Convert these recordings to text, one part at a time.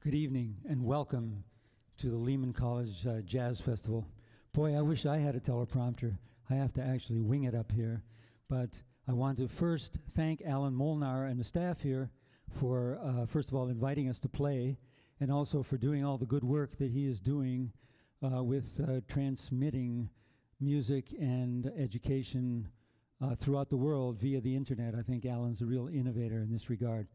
Good evening and welcome to the Lehman College uh, Jazz Festival. Boy, I wish I had a teleprompter. I have to actually wing it up here. But I want to first thank Alan Molnar and the staff here for, uh, first of all, inviting us to play and also for doing all the good work that he is doing uh, with uh, transmitting music and education uh, throughout the world via the internet. I think Alan's a real innovator in this regard.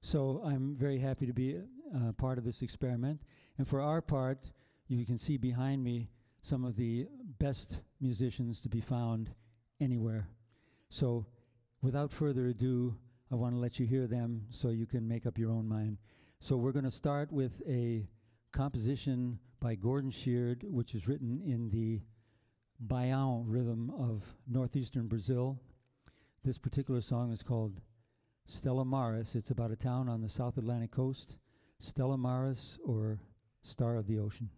So I'm very happy to be uh, part of this experiment. And for our part, you can see behind me some of the best musicians to be found anywhere. So without further ado, I want to let you hear them so you can make up your own mind. So we're going to start with a composition by Gordon Sheard, which is written in the Baião rhythm of northeastern Brazil. This particular song is called Stella Maris. It's about a town on the South Atlantic coast. Stella Maris or Star of the Ocean?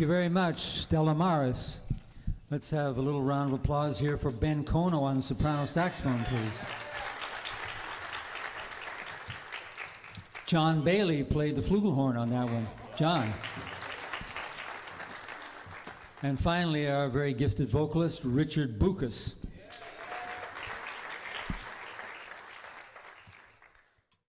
Thank you very much, Stella Maris. Let's have a little round of applause here for Ben Kono on soprano saxophone, please. John Bailey played the flugelhorn on that one. John. And finally, our very gifted vocalist, Richard Boukas.